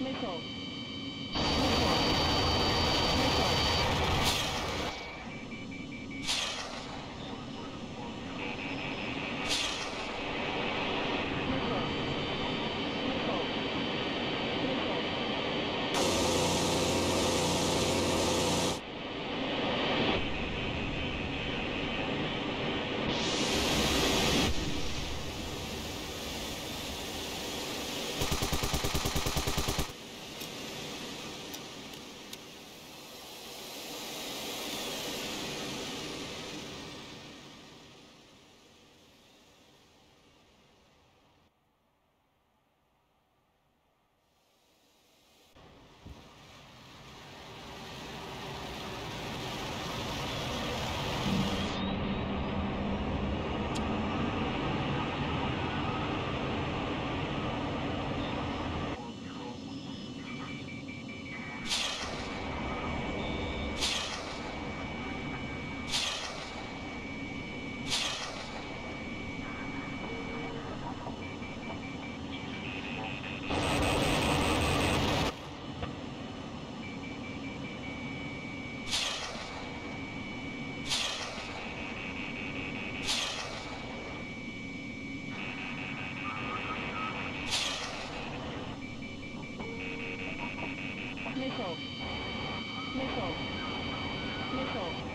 missile. Missile. Missile. Missile.